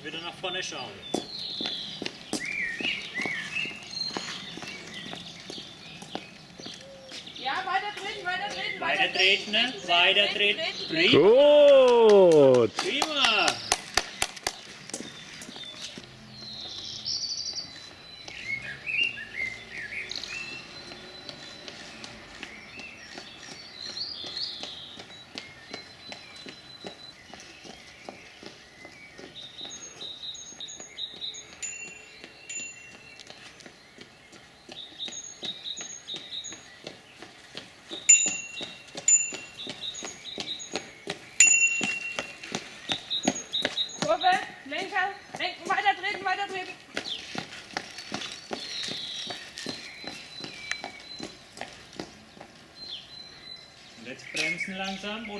Und wieder nach vorne schauen. Ja, weiter treten, weiter treten, Weiter treten, ne? weiter treten. Gut. Und jetzt bremsen langsam. Oder